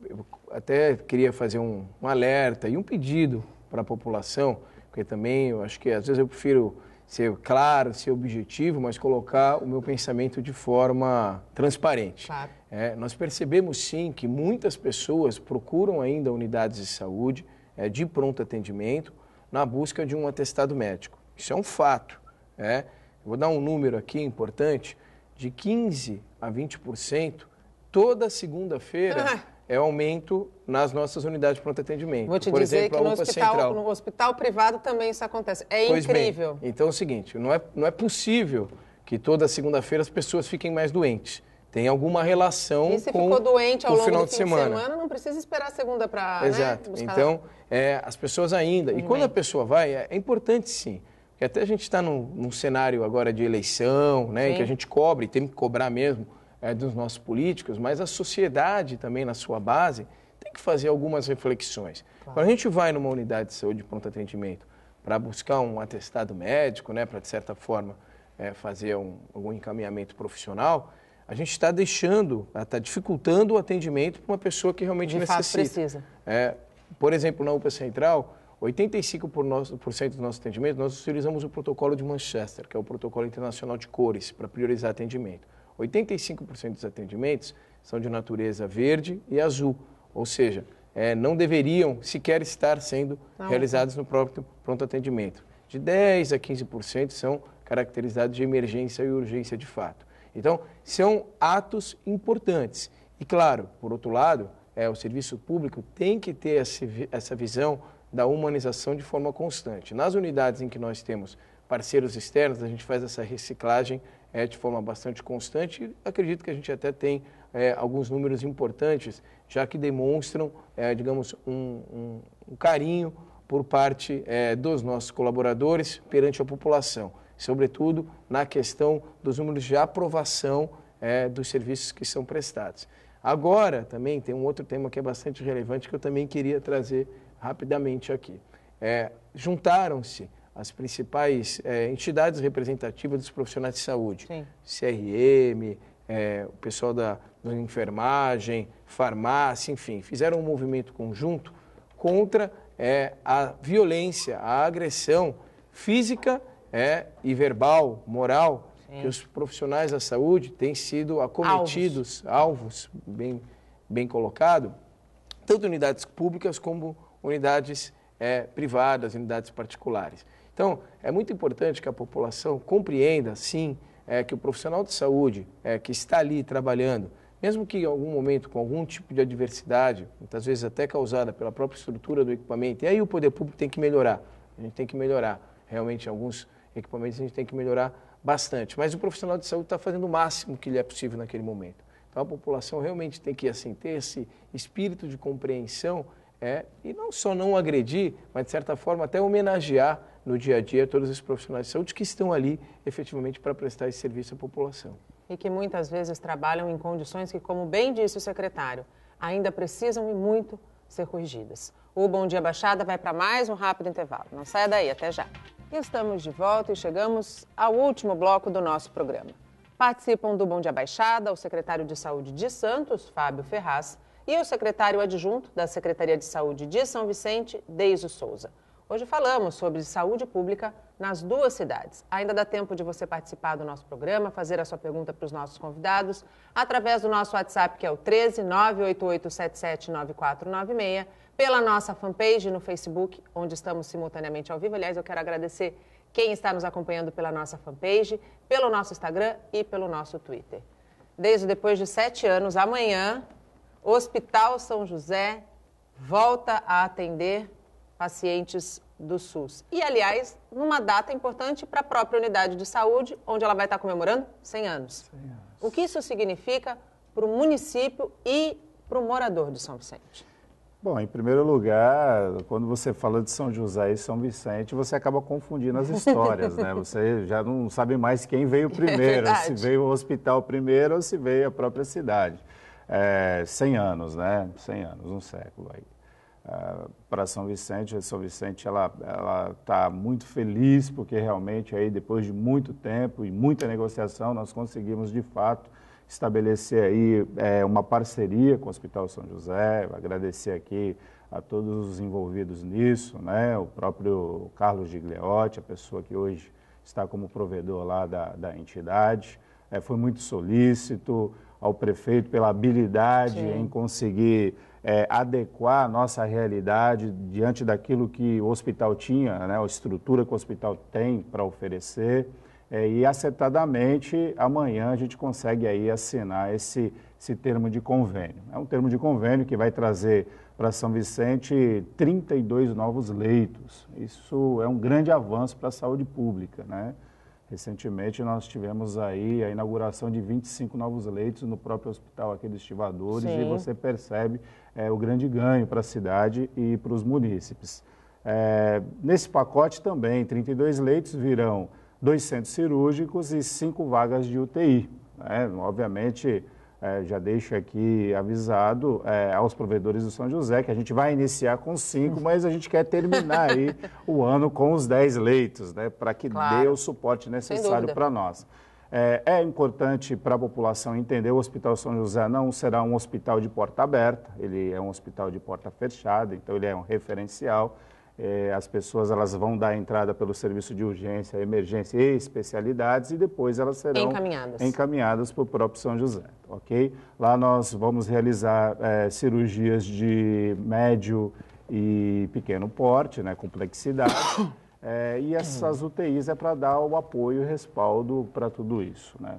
S2: Eu até queria fazer um, um alerta e um pedido para a população, porque também eu acho que às vezes eu prefiro ser claro, ser objetivo, mas colocar o meu pensamento de forma transparente.
S1: Claro.
S2: É, nós percebemos sim que muitas pessoas procuram ainda unidades de saúde é, de pronto atendimento na busca de um atestado médico. Isso é um fato. É. Vou dar um número aqui importante: de 15% a 20%, toda segunda-feira
S1: Ah.
S2: É aumento nas nossas unidades de pronto atendimento.
S1: Vou te
S2: Por
S1: dizer
S2: exemplo,
S1: que no hospital,
S2: Central.
S1: no hospital privado também isso acontece. É
S2: Pois bem,
S1: incrível.
S2: então é o seguinte, não é, não é possível que toda segunda-feira as pessoas fiquem mais doentes. Tem alguma relação
S1: E se
S2: com
S1: ficou doente ao
S2: o
S1: longo
S2: final
S1: do
S2: de
S1: fim
S2: semana.
S1: de semana, não precisa esperar a segunda para
S2: Exato.
S1: Né,
S2: Então, é, as pessoas ainda. E quando
S1: bem.
S2: a pessoa vai, é, é importante sim. Porque até a gente está num, num cenário agora de eleição, né,
S1: Sim.
S2: que a gente cobre, tem que cobrar mesmo é, dos nossos políticos, mas a sociedade também, na sua base, tem que fazer algumas reflexões. Quando a gente vai numa unidade de saúde de pronto atendimento para buscar um atestado médico, né, para, de certa forma, é, fazer um, algum encaminhamento profissional, a gente está deixando, está dificultando o atendimento para uma pessoa que realmente
S1: De fato
S2: necessita.
S1: precisa.
S2: É, por exemplo, na UPA Central, 85% por nosso- por cento do nosso atendimento, nós utilizamos o protocolo de Manchester, que é o protocolo internacional de cores, para priorizar atendimento. 85% dos atendimentos são de natureza verde e azul, ou seja, é, não deveriam sequer estar sendo
S1: Na
S2: realizados no próprio pronto atendimento. De 10% a 15% são caracterizados de emergência e urgência de fato. Então, são atos importantes. E, claro, por outro lado, é, o serviço público tem que ter essa visão da humanização de forma constante. Nas unidades em que nós temos parceiros externos, a gente faz essa reciclagem é, de forma bastante constante acredito que a gente até tem é, alguns números importantes, já que demonstram, é, digamos, um, um- um carinho por parte é, dos nossos colaboradores perante a população, sobretudo na questão dos números de aprovação é, dos serviços que são prestados. Agora, também tem um outro tema que é bastante relevante que eu também queria trazer rapidamente aqui. É, Juntaram-se as principais é, entidades representativas dos profissionais de saúde.
S1: Sim.
S2: CRM, é, o pessoal da, da enfermagem, farmácia, enfim, fizeram um movimento conjunto contra é, a violência, a agressão física é, e verbal, moral, Sim. que os profissionais da saúde têm sido acometidos, alvos, alvos bem, bem colocado, tanto unidades públicas como unidades é, privadas, unidades particulares. Então, é muito importante que a população compreenda, sim, é, que o profissional de saúde é, que está ali trabalhando, mesmo que em algum momento com algum tipo de adversidade, muitas vezes até causada pela própria estrutura do equipamento, e aí o poder público tem que melhorar. A gente tem que melhorar. Realmente, alguns equipamentos a gente tem que melhorar bastante. Mas o profissional de saúde está fazendo o máximo que lhe é possível naquele momento. Então, a população realmente tem que assim, ter esse espírito de compreensão é, e não só não agredir, mas de certa forma até homenagear no dia a dia todos os profissionais de saúde que estão ali efetivamente para prestar esse serviço à população.
S1: E que muitas vezes trabalham em condições que, como bem disse o secretário, ainda precisam e muito ser corrigidas. O Bom Dia Baixada vai para mais um rápido intervalo. Não saia daí, até já. Estamos de volta e chegamos ao último bloco do nosso programa. Participam do Bom Dia Baixada o secretário de Saúde de Santos, Fábio Ferraz, e o secretário adjunto da Secretaria de Saúde de São Vicente, Deiso Souza. Hoje falamos sobre saúde pública nas duas cidades. Ainda dá tempo de você participar do nosso programa, fazer a sua pergunta para os nossos convidados, através do nosso WhatsApp, que é o 13 988779496, pela nossa fanpage no Facebook, onde estamos simultaneamente ao vivo. Aliás, eu quero agradecer quem está nos acompanhando pela nossa fanpage, pelo nosso Instagram e pelo nosso Twitter. Desde depois de sete anos, amanhã, Hospital São José volta a atender pacientes do SUS. E, aliás, numa data importante para a própria unidade de saúde, onde ela vai estar comemorando 100 anos. 100 anos. O que isso significa para o município e para o morador de São Vicente?
S3: Bom, em primeiro lugar, quando você fala de São José e São Vicente, você acaba confundindo as histórias, né? Você já não sabe mais quem veio primeiro, é se veio o hospital primeiro ou se veio a própria cidade. É, 100 anos, né? 100 anos, um século aí. Uh, para São Vicente. A São Vicente ela ela está muito feliz porque realmente aí depois de muito tempo e muita negociação nós conseguimos de fato estabelecer aí é, uma parceria com o Hospital São José. Agradecer aqui a todos os envolvidos nisso, né? O próprio Carlos Gigliotti, a pessoa que hoje está como provedor lá da, da entidade, é, foi muito solícito ao prefeito pela habilidade Sim. em conseguir é, adequar a nossa realidade diante daquilo que o hospital tinha, né, a estrutura que o hospital tem para oferecer. É, e acertadamente, amanhã a gente consegue aí assinar esse, esse termo de convênio. É um termo de convênio que vai trazer para São Vicente 32 novos leitos. Isso é um grande avanço para a saúde pública, né? Recentemente nós tivemos aí a inauguração de 25 novos leitos no próprio hospital aqui dos Estivadores Sim. e você percebe é, o grande ganho para a cidade e para os munícipes. É, nesse pacote também, 32 leitos virão dois centros cirúrgicos e cinco vagas de UTI. Né? Obviamente, é, já deixo aqui avisado é, aos provedores do São José que a gente vai iniciar com cinco, mas a gente quer terminar aí o ano com os dez leitos, né, para que claro. dê o suporte necessário para nós. É, é importante para a população entender, o Hospital São José não será um hospital de porta aberta, ele é um hospital de porta fechada, então ele é um referencial. É, as pessoas elas vão dar entrada pelo serviço de urgência, emergência e especialidades e depois elas serão
S1: encaminhadas,
S3: encaminhadas para o próprio São José, ok? Lá nós vamos realizar é, cirurgias de médio e pequeno porte, né, complexidade, é, e essas UTIs é para dar o apoio e respaldo para tudo isso, né?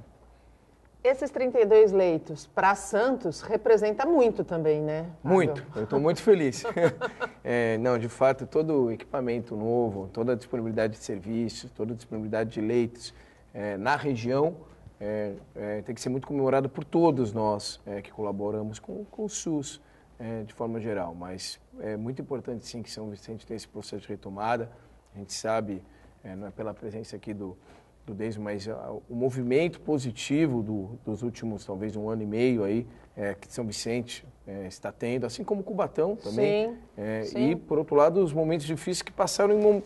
S1: Esses 32 leitos para Santos representa muito também, né?
S2: Muito, eu estou muito feliz. é, não, de fato, todo o equipamento novo, toda a disponibilidade de serviços, toda a disponibilidade de leitos é, na região é, é tem que ser muito comemorado por todos nós é, que colaboramos com, com o SUS é, de forma geral. Mas é muito importante sim que São Vicente tenha esse processo de retomada. A gente sabe, não é pela presença aqui do desde, mas uh, o movimento positivo do, dos últimos, talvez, um ano e meio aí, é, que São Vicente é, está tendo, assim como Cubatão também.
S1: Sim,
S2: É,
S1: sim.
S2: E, por outro lado, os momentos difíceis que passaram em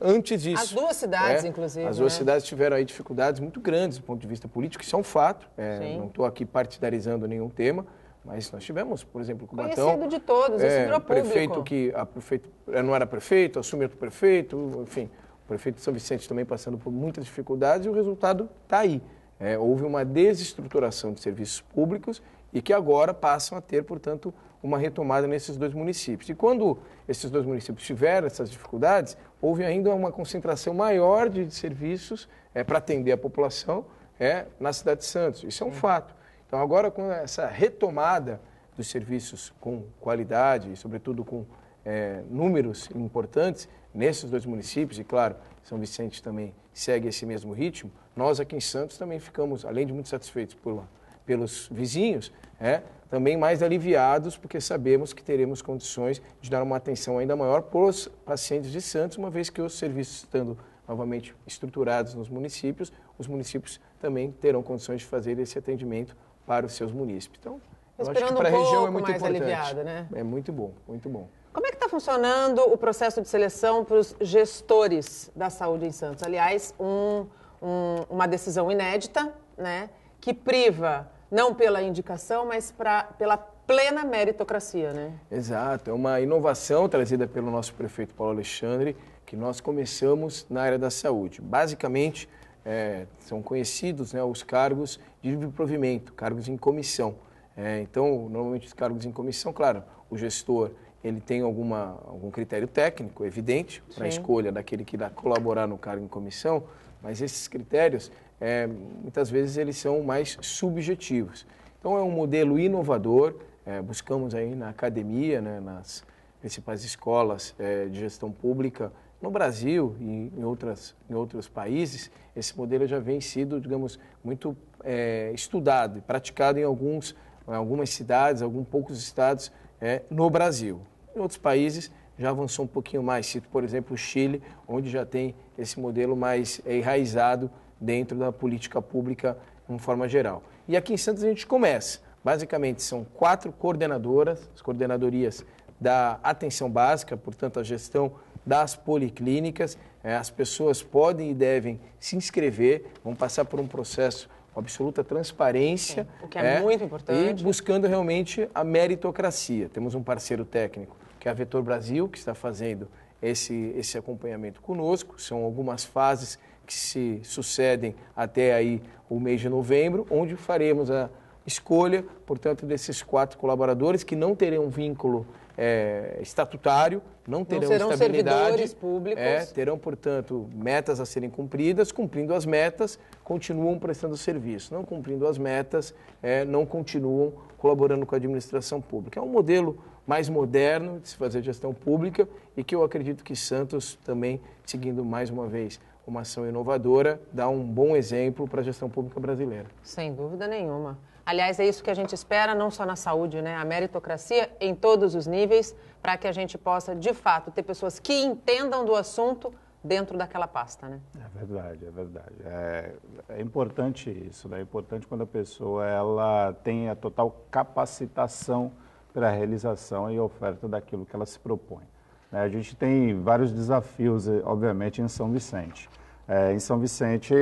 S2: antes disso.
S1: As duas cidades,
S2: É,
S1: inclusive,
S2: As duas
S1: né?
S2: cidades tiveram aí dificuldades muito grandes do ponto de vista político, isso é um fato. É, não estou aqui partidarizando nenhum tema, mas nós tivemos, por exemplo, Cubatão.
S1: Conhecido de todos, isso virou
S2: o prefeito
S1: público.
S2: que a prefeito, eh, não era prefeito, assumiu outro prefeito, enfim. Prefeito de São Vicente também passando por muitas dificuldades e o resultado está aí. É, houve uma desestruturação de serviços públicos e que agora passam a ter, portanto, uma retomada nesses dois municípios. E quando esses dois municípios tiveram essas dificuldades, houve ainda uma concentração maior de serviços é, para atender a população é, na cidade de Santos. Isso é um fato. Então, agora, com essa retomada dos serviços com qualidade e, sobretudo, com é, números importantes nesses dois municípios, e, claro, São Vicente também segue esse mesmo ritmo, nós aqui em Santos também ficamos, além de muito satisfeitos por, pelos vizinhos, é, também mais aliviados, porque sabemos que teremos condições de dar uma atenção ainda maior para os pacientes de Santos, uma vez que os serviços estando novamente estruturados nos municípios, os municípios também terão condições de fazer esse atendimento para os seus municípios. Então, eu acho que para a região é muito
S1: mais
S2: importante.
S1: aliviado, né?
S2: É muito bom, muito bom.
S1: Como é que está funcionando o processo de seleção para os gestores da saúde em Santos? Aliás, um- um- uma decisão inédita, né, que priva não pela indicação, mas pra, pela plena meritocracia, né?
S2: Exato, é uma inovação trazida pelo nosso prefeito Paulo Alexandre, que nós começamos na área da saúde. Basicamente, é, são conhecidos né, os cargos de provimento, cargos em comissão. É, então, normalmente os cargos em comissão, claro, o gestor ele tem alguma, algum critério técnico, evidente, para a escolha daquele que irá colaborar no cargo em comissão, mas esses critérios, é, muitas vezes, eles são mais subjetivos. Então, é um modelo inovador, é, buscamos aí na academia, né, nas principais escolas é, de gestão pública no Brasil e em, outras, em outros países, esse modelo já vem sido, digamos, muito é, estudado e praticado em alguns, em algumas cidades, alguns poucos estados é, no Brasil. Em outros países já avançou um pouquinho mais, cito, por exemplo, o Chile, onde já tem esse modelo mais é, enraizado dentro da política pública de uma forma geral. E aqui em Santos a gente começa. Basicamente, são quatro coordenadoras, as coordenadorias da atenção básica, portanto, a gestão das policlínicas. Eh, As pessoas podem e devem se inscrever, vão passar por um processo com absoluta transparência.
S1: o que é muito importante.
S2: E buscando realmente a meritocracia. Temos um parceiro técnico, que é a Vetor Brasil, que está fazendo esse, esse acompanhamento conosco. São algumas fases que se sucedem até aí o mês de novembro, onde faremos a escolha, portanto, desses quatro colaboradores que não terão vínculo eh, estatutário, não terão
S1: serão
S2: estabilidade,
S1: servidores públicos.
S2: é, terão, portanto, metas a serem cumpridas, cumprindo as metas, continuam prestando serviço. Não cumprindo as metas, é, não continuam colaborando com a administração pública. É um modelo mais moderno de se fazer gestão pública e que eu acredito que Santos também, seguindo mais uma vez uma ação inovadora, dá um bom exemplo para a gestão pública brasileira.
S1: Sem dúvida nenhuma. Aliás, é isso que a gente espera, não só na saúde, né? A meritocracia em todos os níveis, para que a gente possa, de fato, ter pessoas que entendam do assunto dentro daquela pasta, né?
S3: É verdade, é verdade. É, é importante isso, né? É importante quando a pessoa ela tem a total capacitação para a realização e oferta daquilo que ela se propõe. né? A gente tem vários desafios, eh, obviamente, em São Vicente. É, em São Vicente,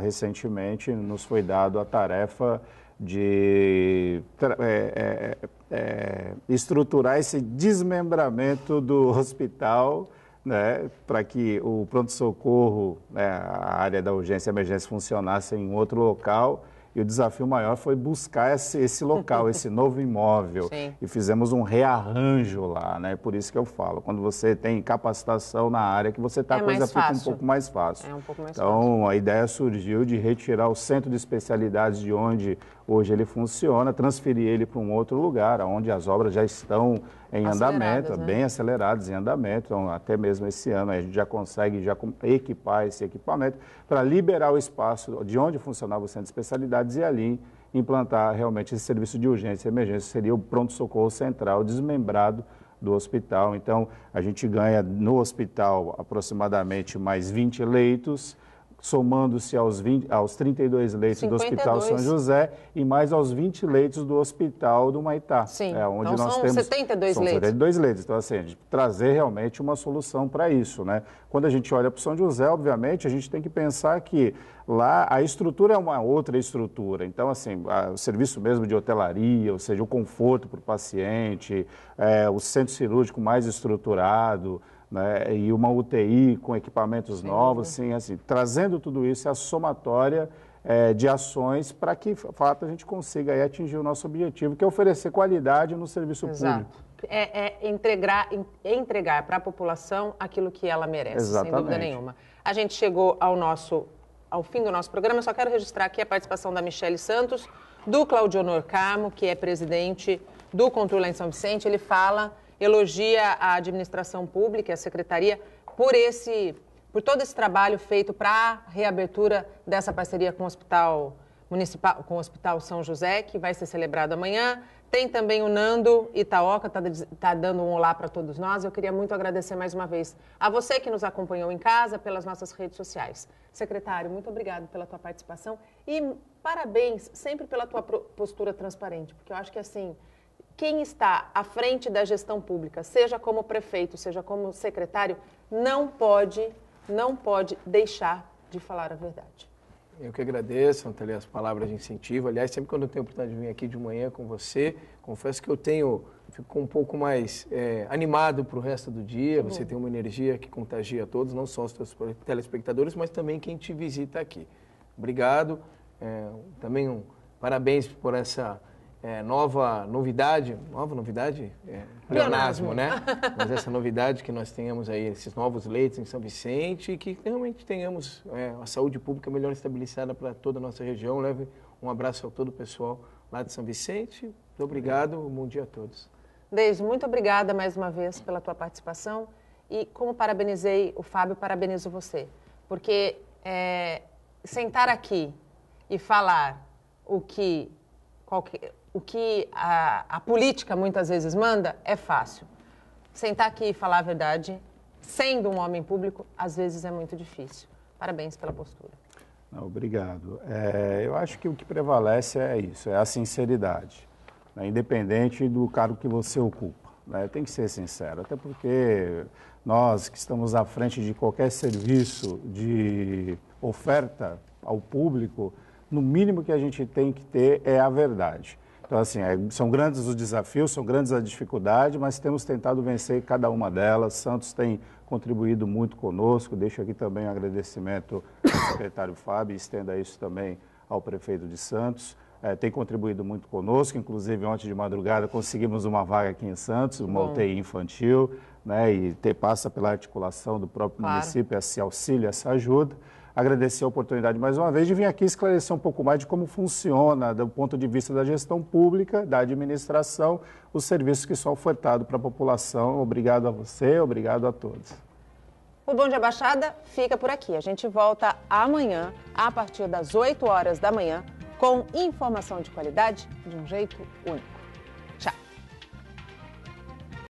S3: recentemente, nos foi dado a tarefa de tra- é, é, é, estruturar esse desmembramento do hospital né, para que o pronto-socorro, né, a área da urgência e emergência funcionasse em outro local. E o desafio maior foi buscar esse, esse local, esse novo imóvel.
S1: Sim.
S3: E fizemos um rearranjo lá, né? Por isso que eu falo, quando você tem capacitação na área que você está,
S1: É
S3: a coisa fica um
S1: fácil.
S3: pouco mais fácil.
S1: É um pouco mais
S3: então, a ideia surgiu de retirar o centro de especialidades de onde hoje ele funciona, transferir ele para um outro lugar, onde as obras já estão em andamento,
S1: né?
S3: bem aceleradas em andamento. Então, até mesmo esse ano a gente já consegue já equipar esse equipamento para liberar o espaço de onde funcionava o centro de especialidades e ali implantar realmente esse serviço de urgência e emergência, seria o pronto-socorro central desmembrado do hospital. Então, a gente ganha no hospital aproximadamente mais 20 leitos, somando-se aos, 20, aos 32 leitos 52. do Hospital São José e mais aos 20 leitos do Hospital do Maitá.
S1: Sim, é, onde então nós são temos, 72 são leitos.
S3: 72 leitos. Então, assim, a gente trazer realmente uma solução para isso, né? Quando a gente olha para o São José, obviamente, a gente tem que pensar que lá a estrutura é uma outra estrutura. Então, assim, a, o serviço mesmo de hotelaria, ou seja, o conforto para o paciente, é, o centro cirúrgico mais estruturado, né, e uma UTI com equipamentos Sim, novos, sim, assim, trazendo tudo isso, é a somatória é, de ações para que, de fato, a gente consiga aí, atingir o nosso objetivo, que é oferecer qualidade no serviço Exato. público.
S1: É, é entregar, entregar para a população aquilo que ela merece, Exatamente. sem dúvida nenhuma. A gente chegou ao nosso ao fim do nosso programa, eu só quero registrar aqui a participação da Michele Santos, do Claudio Norcamo, que é presidente do Controle em São Vicente. Ele fala elogia a administração pública, a secretaria, por esse, por todo esse trabalho feito para a reabertura dessa parceria com o Hospital Municipal, com o Hospital São José, que vai ser celebrado amanhã. Tem também o Nando Itaoca, está tá dando um olá para todos nós. Eu queria muito agradecer mais uma vez a você que nos acompanhou em casa, pelas nossas redes sociais. Secretário, muito obrigado pela tua participação e parabéns sempre pela tua postura transparente, porque eu acho que assim quem está à frente da gestão pública, seja como prefeito, seja como secretário, não pode, não pode deixar de falar a verdade.
S2: Eu que agradeço, Antônio, as palavras de incentivo. Aliás, sempre quando eu tenho a oportunidade de vir aqui de manhã com você, confesso que eu tenho, fico um pouco mais é, animado para o resto do dia. Você tem uma energia que contagia todos, não só os seus telespectadores, mas também quem te visita aqui. Obrigado. É, também um parabéns por essa é, nova novidade, nova novidade? É, pleonasmo, né? Mas essa novidade que nós tenhamos aí, esses novos leitos em São Vicente e que realmente tenhamos é, a saúde pública melhor estabelecida para toda a nossa região. Leve um abraço a todo o pessoal lá de São Vicente. Muito obrigado, bom dia a todos.
S1: Deise, muito obrigada mais uma vez pela tua participação e como parabenizei o Fábio, parabenizo você, porque é, sentar aqui e falar o que qualquer, o que a, a política muitas vezes manda é fácil. Sentar aqui e falar a verdade, sendo um homem público, às vezes é muito difícil. Parabéns pela postura.
S3: Não, obrigado. É, eu acho que o que prevalece é isso, é a sinceridade, né? independente do cargo que você ocupa. Né? Tem que ser sincero, até porque nós que estamos à frente de qualquer serviço de oferta ao público, no mínimo que a gente tem que ter é a verdade. Então, assim, é, são grandes os desafios, são grandes as dificuldades, mas temos tentado vencer cada uma delas. Santos tem contribuído muito conosco. Deixo aqui também um agradecimento ao secretário Fábio, estenda isso também ao prefeito de Santos. É, tem contribuído muito conosco, inclusive ontem de madrugada conseguimos uma vaga aqui em Santos, uma Bom. UTI infantil, né, e ter, passa pela articulação do próprio claro. município esse auxílio, essa ajuda agradecer a oportunidade mais uma vez de vir aqui esclarecer um pouco mais de como funciona, do ponto de vista da gestão pública, da administração, os serviços que são ofertados para a população. Obrigado a você, obrigado a todos.
S1: O Bom Dia Baixada fica por aqui. A gente volta amanhã, a partir das 8 horas da manhã, com informação de qualidade de um jeito único.